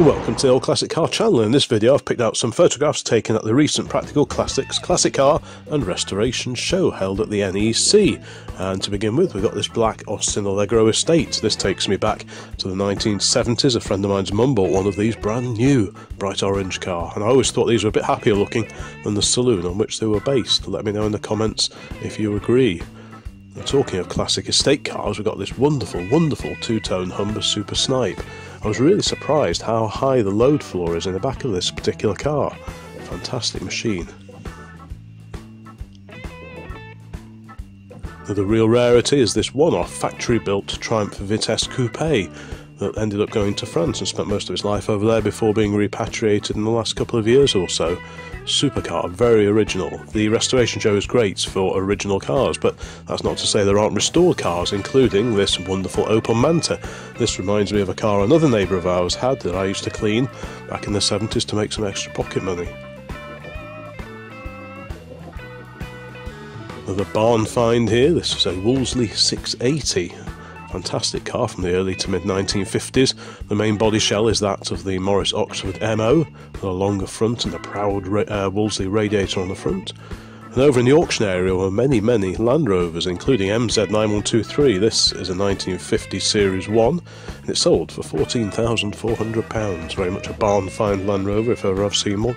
Welcome to the Old Classic Car channel. In this video I've picked out some photographs taken at the recent Practical Classics Classic Car and Restoration show held at the NEC. And to begin with we've got this black Austin Allegro Estate. This takes me back to the 1970s. A friend of mine's mum bought one of these brand new bright orange car and I always thought these were a bit happier looking than the saloon on which they were based. Let me know in the comments if you agree. talking of classic estate cars, we've got this wonderful, wonderful two-tone Humber Super Snipe. I was really surprised how high the load floor is in the back of this particular car. Fantastic machine. The real rarity is this one-off factory-built Triumph Vitesse Coupe that ended up going to France and spent most of its life over there before being repatriated in the last couple of years or so. Supercar, very original. The restoration show is great for original cars, but that's not to say there aren't restored cars, including this wonderful Opel Manta. This reminds me of a car another neighbour of ours had that I used to clean back in the 70s to make some extra pocket money. Another barn find here, this is a Wolseley 680 fantastic car from the early to mid 1950s. The main body shell is that of the Morris Oxford MO, with a longer front and a proud uh, Wolseley radiator on the front. And over in the auction area were many, many Land Rovers, including MZ9123. This is a 1950 Series 1, and it sold for £14,400. Very much a barn find Land Rover if ever I've seen one.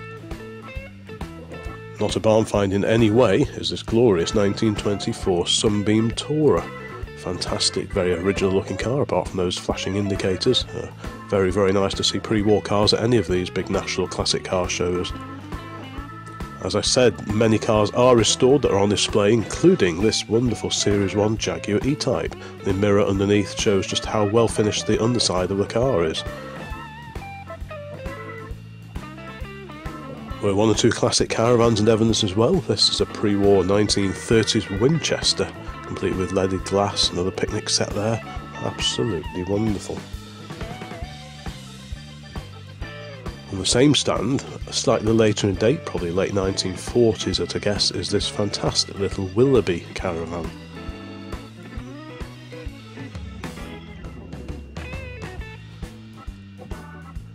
Not a barn find in any way is this glorious 1924 Sunbeam Tourer fantastic, very original looking car apart from those flashing indicators. Uh, very, very nice to see pre-war cars at any of these big national classic car shows. As I said, many cars are restored that are on display, including this wonderful Series 1 Jaguar E-Type. The mirror underneath shows just how well finished the underside of the car is. Are one or two classic caravans and evidence as well. This is a pre-war 1930s Winchester complete with leaded glass, another picnic set there. Absolutely wonderful. On the same stand, slightly later in date, probably late 1940s at a guess, is this fantastic little Willoughby caravan.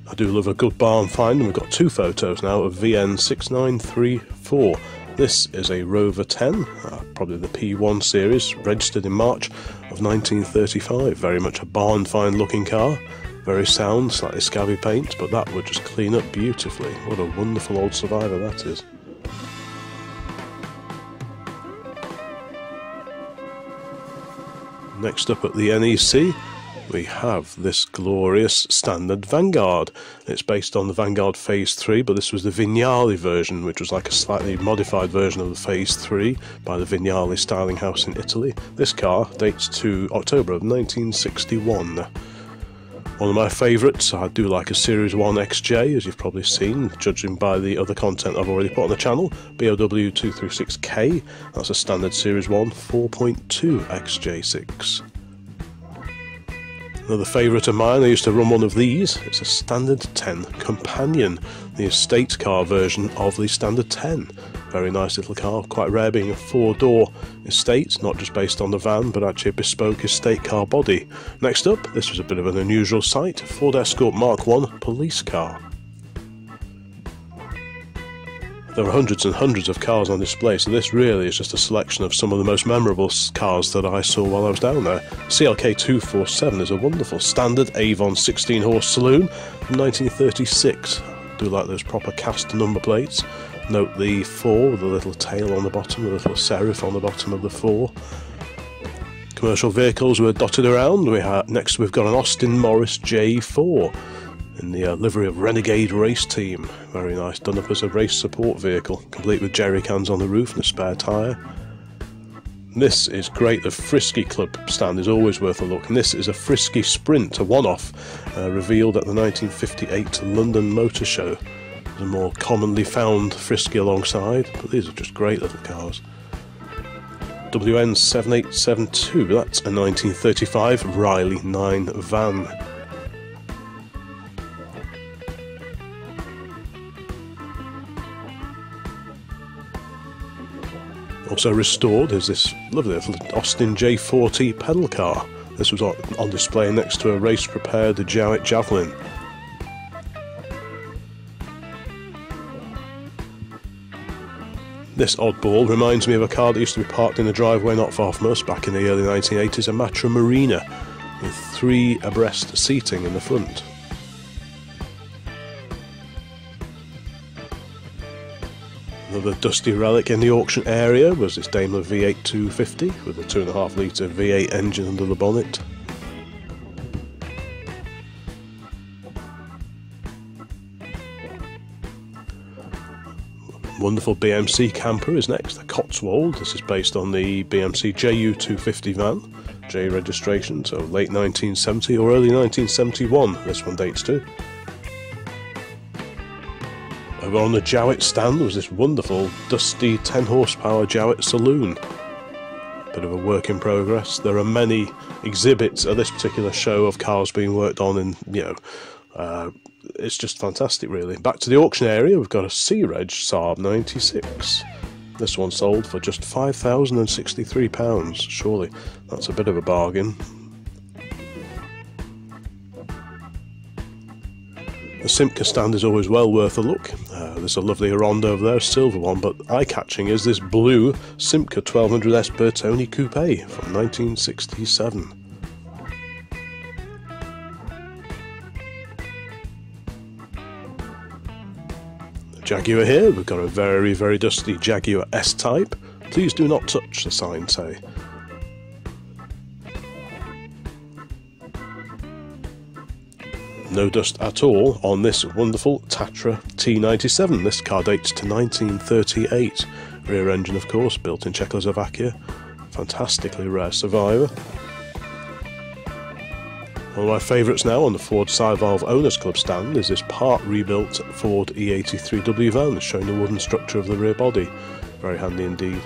I do love a good barn find, and we've got two photos now of VN6934. This is a Rover 10, uh, probably the P1 series, registered in March of 1935. Very much a barn find looking car, very sound, slightly scabby paint, but that would just clean up beautifully. What a wonderful old survivor that is. Next up at the NEC, we have this glorious standard Vanguard. It's based on the Vanguard Phase 3, but this was the Vignale version, which was like a slightly modified version of the Phase 3 by the Vignale styling house in Italy. This car dates to October of 1961. One of my favourites, I do like a Series 1 XJ, as you've probably seen, judging by the other content I've already put on the channel. BOW 236K, that's a standard Series 1 4.2 XJ6. Another favourite of mine, I used to run one of these. It's a Standard 10 Companion, the estate car version of the Standard 10. Very nice little car, quite rare being a four door estate, not just based on the van, but actually a bespoke estate car body. Next up, this was a bit of an unusual sight Ford Escort Mark 1 police car. There are hundreds and hundreds of cars on display, so this really is just a selection of some of the most memorable cars that I saw while I was down there. CLK 247 is a wonderful standard Avon 16 horse saloon from 1936. I do like those proper cast number plates. Note the 4 with the little tail on the bottom, the little serif on the bottom of the 4. Commercial vehicles were dotted around. We have, next we've got an Austin Morris J4 in the uh, livery of Renegade Race Team. Very nice, done up as a race support vehicle, complete with jerry cans on the roof and a spare tyre. This is great. The Frisky Club stand is always worth a look, and this is a Frisky Sprint, a one-off, uh, revealed at the 1958 London Motor Show. A more commonly found Frisky alongside, but these are just great little cars. WN7872, that's a 1935 Riley 9 van. Also restored is this lovely little Austin J40 pedal car. This was on, on display next to a race prepared Jowett Javelin. This oddball reminds me of a car that used to be parked in the driveway not far from us back in the early 1980s, a Matra Murena, with three abreast seating in the front. Another dusty relic in the auction area was this Daimler V8 250 with a 2.5 litre V8 engine under the bonnet. Wonderful BMC camper is next, the Cotswold. This is based on the BMC JU250 van, J registration, so late 1970 or early 1971, this one dates to. Over on the Jowett stand was this wonderful, dusty 10 horsepower Jowett saloon. Bit of a work in progress. There are many exhibits at this particular show of cars being worked on, and you know, uh, it's just fantastic, really. Back to the auction area, we've got a C Reg Saab 96. This one sold for just £5,063. Surely that's a bit of a bargain. The Simca stand is always well worth a look. Uh, there's a lovely Aronde over there, silver one, but eye-catching is this blue Simca 1200S Bertone Coupe from 1967. Jaguar here, we've got a very, very dusty Jaguar S-Type. Please do not touch, the sign say. No dust at all on this wonderful Tatra T97. This car dates to 1938. Rear engine, of course, built in Czechoslovakia. Fantastically rare survivor. One of my favourites now on the Ford Side-Valve Owners Club stand is this part rebuilt Ford E83W van showing the wooden structure of the rear body. Very handy indeed.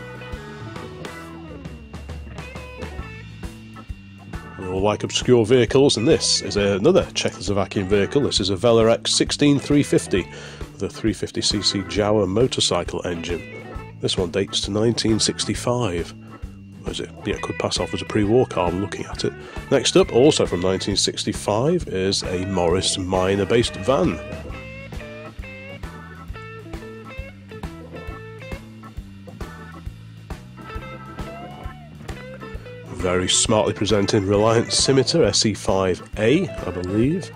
All like obscure vehicles, and this is another Czechoslovakian vehicle. This is a Velorex 16350 with a 350cc Jawa motorcycle engine. This one dates to 1965. As it yeah, could pass off as a pre-war car looking at it. Next up, also from 1965, is a Morris Minor-based van. Very smartly presented Reliant Scimitar SE5A, I believe.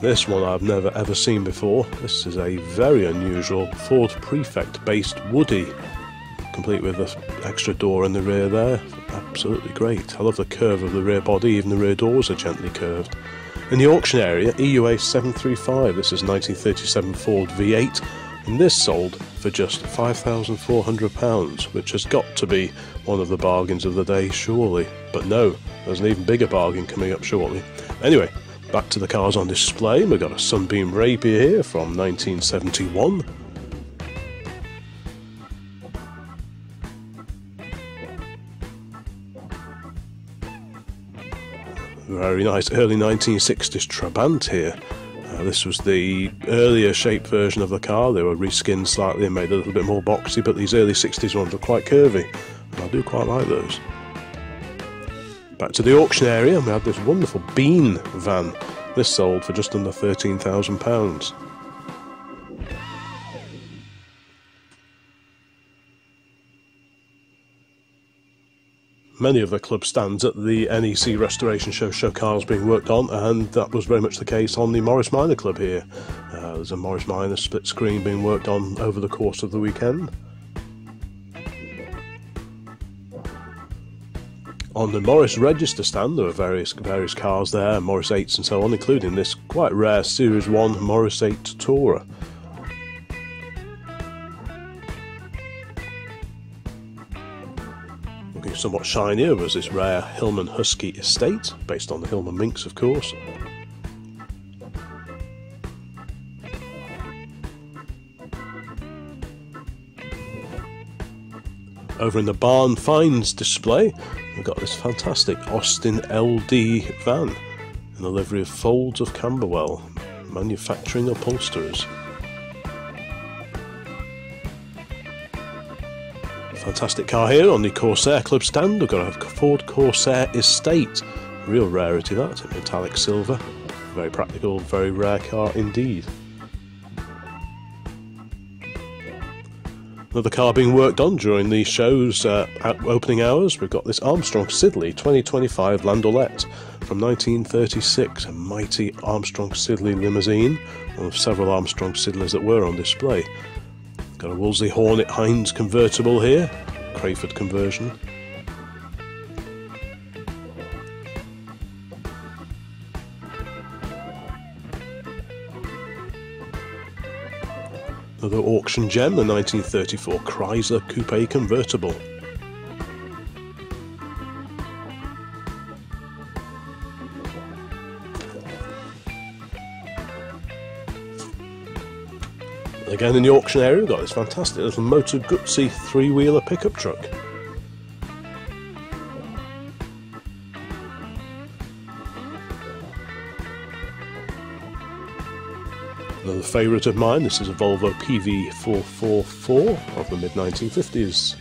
This one I've never ever seen before. This is a very unusual Ford Prefect based Woody, complete with an extra door in the rear there. Absolutely great. I love the curve of the rear body, even the rear doors are gently curved. In the auction area, EUA 735, this is 1937 Ford V8, and this sold for just £5,400, which has got to be one of the bargains of the day, surely. But no, there's an even bigger bargain coming up shortly. Anyway, back to the cars on display. We've got a Sunbeam Rapier here from 1971. Very nice early 1960s Trabant here. Uh, this was the earlier shaped version of the car. They were reskinned slightly and made a little bit more boxy, but these early 60s ones were quite curvy, and I do quite like those. Back to the auction area, and we had this wonderful Bean van. This sold for just under £13,000. Many of the club stands at the NEC Restoration Show show cars being worked on, and that was very much the case on the Morris Minor Club here. Uh, there's a Morris Minor split screen being worked on over the course of the weekend. On the Morris Register stand, there are various various cars there, Morris 8s and so on, including this quite rare Series 1 Morris 8 Tourer. Somewhat shinier was this rare Hillman Husky Estate, based on the Hillman Minx, of course. Over in the barn finds display, we've got this fantastic Austin LD van in the livery of Folds of Camberwell, manufacturing upholsterers. Fantastic car here on the Corsair Club stand. We've got a Ford Corsair Estate Real rarity that, in metallic silver. Very practical, very rare car indeed. Another car being worked on during the show's uh, opening hours. We've got this Armstrong Siddeley 2025 Landaulet from 1936, a mighty Armstrong Siddeley limousine, one of several Armstrong Siddeleys that were on display. Got a Wolseley Hornet Heinz convertible here, Crayford conversion. Another auction gem, the 1934 Chrysler Coupe convertible. Again in the auction area, we've got this fantastic little Moto Guzzi three-wheeler pickup truck. Another favourite of mine, this is a Volvo PV444 of the mid-1950s.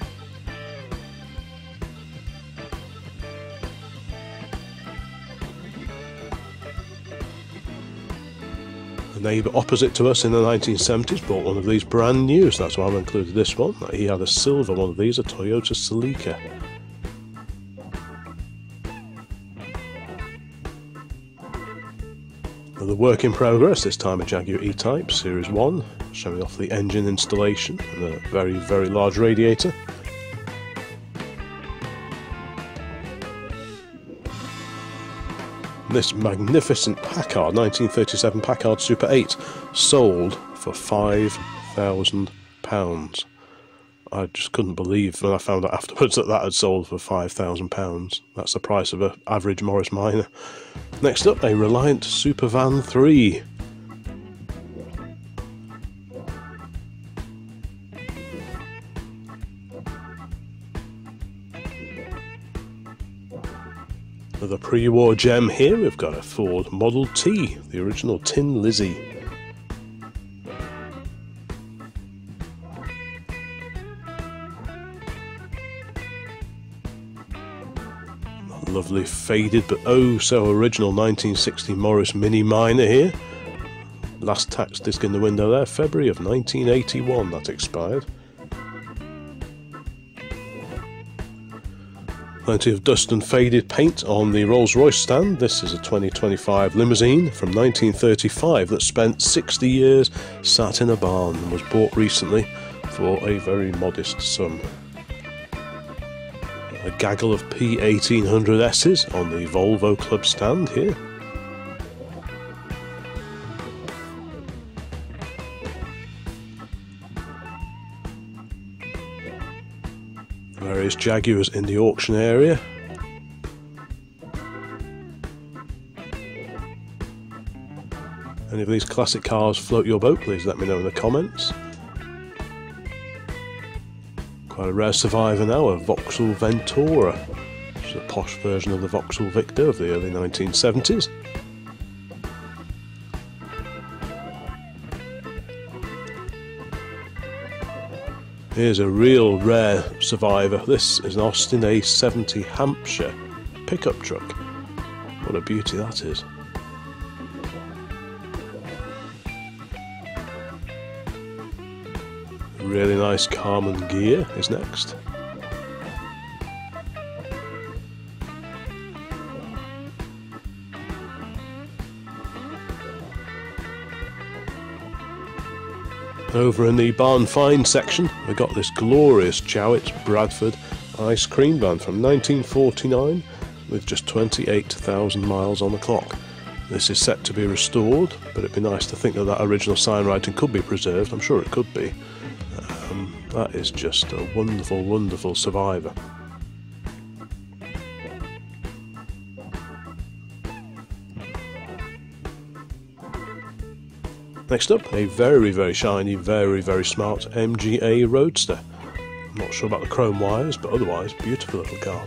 The neighbour opposite to us in the 1970s bought one of these brand new, so that's why I've included this one. He had a silver one of these, a Toyota Celica. The work in progress, this time a Jaguar E-Type Series 1, showing off the engine installation and a very, very large radiator. This magnificent Packard, 1937 Packard Super 8, sold for £5,000. I just couldn't believe when I found out afterwards that that had sold for £5,000. That's the price of an average Morris Minor. Next up, a Reliant Supervan 3. With a pre-war gem here, we've got a Ford Model T, the original Tin Lizzie. Lovely faded but oh so original 1960 Morris Mini Minor here. Last tax disc in the window there, February of 1981 that expired. Plenty of dust and faded paint on the Rolls Royce stand. This is a 2025 limousine from 1935 that spent 60 years sat in a barn and was bought recently for a very modest sum. A gaggle of P1800Ss on the Volvo Club stand here. Various Jaguars in the auction area. Any of these classic cars float your boat, please let me know in the comments. Quite a rare survivor now, a Vauxhall Ventora, which is a posh version of the Vauxhall Victor of the early 1970s. Here's a real rare survivor. This is an Austin A70 Hampshire pickup truck. What a beauty that is. Really nice Karmann Ghia is next. Over in the barn find section, we got this glorious Jowett Bradford ice cream van from 1949 with just 28,000 miles on the clock. This is set to be restored, but it'd be nice to think that that original sign writing could be preserved. I'm sure it could be. Um, that is just a wonderful, wonderful survivor. Next up, a very, very shiny, very, very smart MGA Roadster. I'm not sure about the chrome wires, but otherwise, beautiful little car.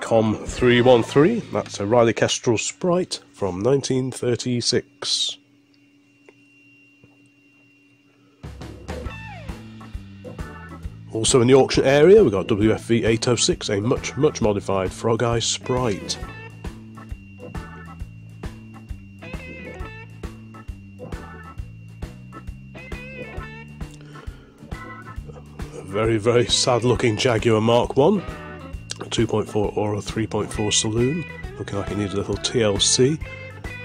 Com 313, that's a Riley Kestrel Sprite from 1936. Also in the auction area, we've got WFV 806, a much, much modified Frog Eye Sprite. A very, very sad looking Jaguar Mark 1, 2.4 or a 3.4 saloon, looking like it needs a little TLC.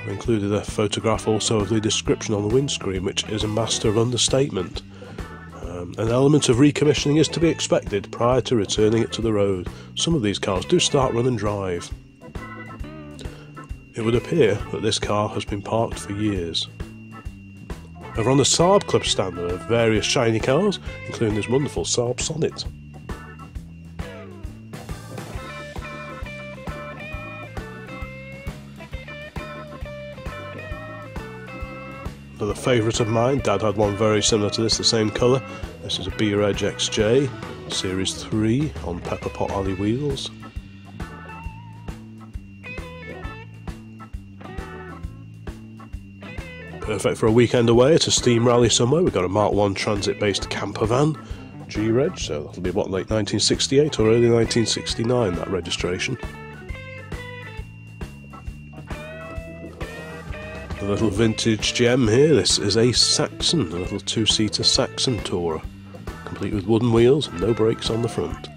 I've included a photograph also of the description on the windscreen, which is a master of understatement. An element of recommissioning is to be expected prior to returning it to the road. Some of these cars do start run and drive. It would appear that this car has been parked for years. Over on the Saab Club stand there are various shiny cars, including this wonderful Saab Sonett. Another favourite of mine, Dad had one very similar to this, the same colour. This is a B Reg XJ, Series 3 on Pepper Pot Alloy wheels. Perfect for a weekend away at a steam rally somewhere. We've got a Mark 1 transit based camper van, G Reg, so that'll be what, late 1968 or early 1969, that registration. A little vintage gem here. This is a Saxon, a little two-seater Saxon Tourer, complete with wooden wheels and no brakes on the front.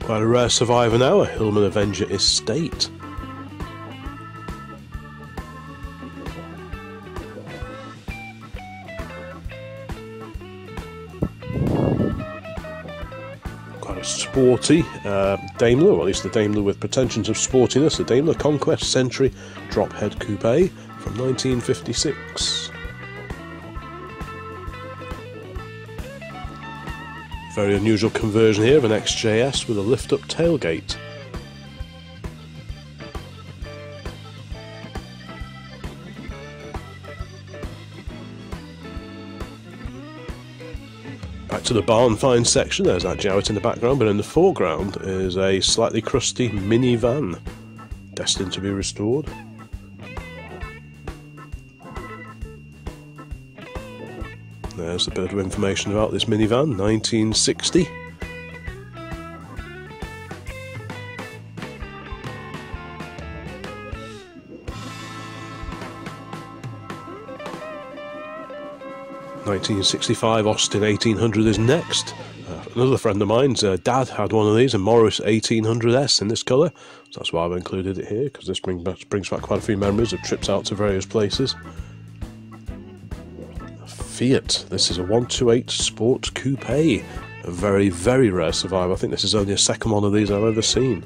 Quite a rare survivor now, a Hillman Avenger Estate. Quite a sporty uh, Daimler, or at least the Daimler with pretensions of sportiness, the Daimler Conquest Century Drop Head Coupe from 1956. Very unusual conversion here of an XJS with a lift up tailgate. Back to the barn find section, there's that Jowett in the background, but in the foreground is a slightly crusty minivan, destined to be restored. There's a bit of information about this minivan, 1960. 1965 Austin 1800 is next. Uh, another friend of mine's uh, dad had one of these, a Morris 1800S in this colour. So that's why I've included it here, because this bring back, brings back quite a few memories of trips out to various places. Fiat, this is a 128 Sport Coupe. A very, very rare survivor. I think this is only a second one of these I've ever seen.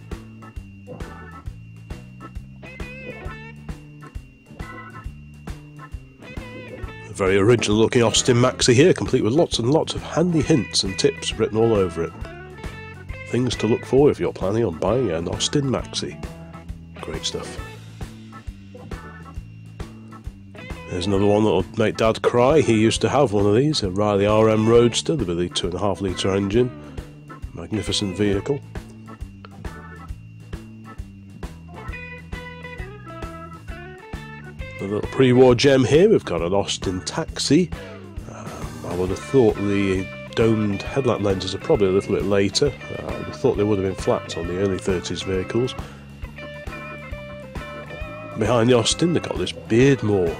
A very original looking Austin Maxi here, complete with lots and lots of handy hints and tips written all over it. Things to look for if you're planning on buying an Austin Maxi. Great stuff. There's another one that'll make Dad cry. He used to have one of these, a Riley RM Roadster, with a 2.5 litre engine. Magnificent vehicle. A little pre-war gem here. We've got an Austin Taxi. Um, I would have thought the domed headlamp lenses are probably a little bit later. Uh, I would have thought they would have been flat on the early 30s vehicles. Behind the Austin, they've got this Beardmore.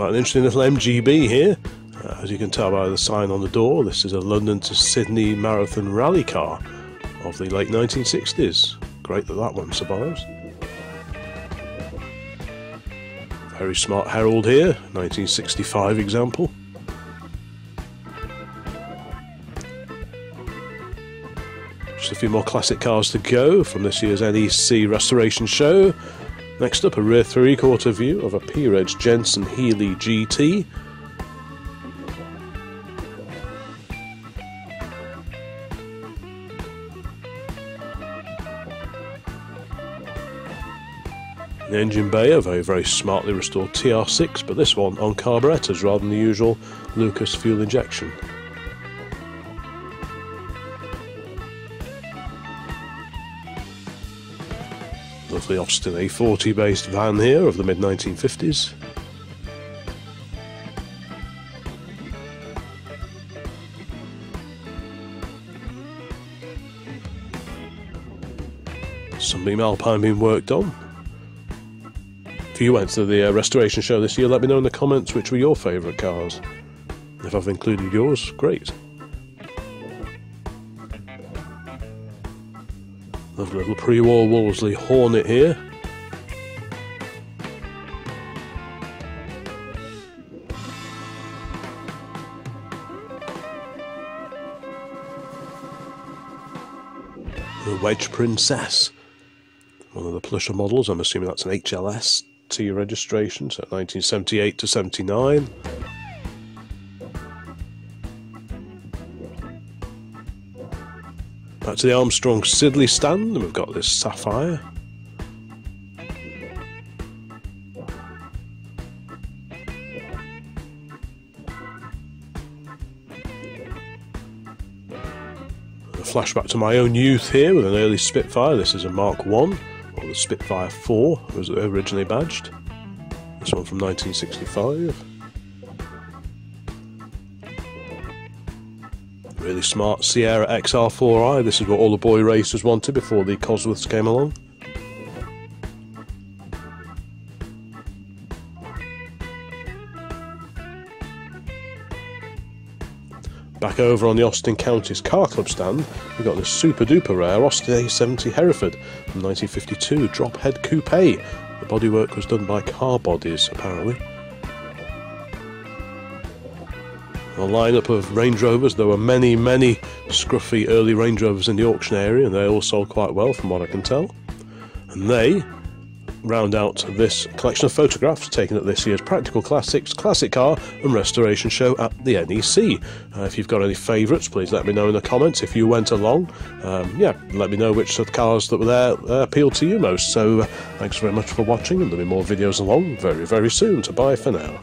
Quite an interesting little MGB here. Uh, as you can tell by the sign on the door, this is a London to Sydney Marathon rally car of the late 1960s. Great that that one survives. Very smart Herald here, 1965 example. Just a few more classic cars to go from this year's NEC Restoration Show. Next up, a rear three-quarter view of a P-Reg Jensen Healey GT The engine bay, of a very, very smartly restored TR6, but this one on carburetors rather than the usual Lucas fuel injection. Lovely Austin A40 based van here of the mid 1950s. Sunbeam Alpine being worked on. If you went to the uh, restoration show this year, let me know in the comments which were your favourite cars. If I've included yours, great. Little pre-war Wolseley Hornet here. The Wedge Princess. One of the plusher models, I'm assuming that's an HLS T registration, so 1978 to 79. Back to the Armstrong Siddeley stand, and we've got this Sapphire. A flashback to my own youth here with an early Spitfire. This is a Mark 1, or the Spitfire 4 was originally badged. This one from 1965. Really smart Sierra XR4i. This is what all the boy racers wanted before the Cosworths came along. Back over on the Austin Counties Car Club stand, we've got this super duper rare Austin A70 Hereford from 1952 drop head coupe. The bodywork was done by Car Bodies, apparently. A lineup of Range Rovers. There were many, many scruffy early Range Rovers in the auction area, and they all sold quite well, from what I can tell. And they round out this collection of photographs taken at this year's Practical Classics Classic Car and Restoration Show at the NEC. Uh, if you've got any favourites, please let me know in the comments. If you went along, um, yeah, let me know which of the cars that were there uh, appealed to you most. So uh, thanks very much for watching, and there'll be more videos along very, very soon. So bye for now.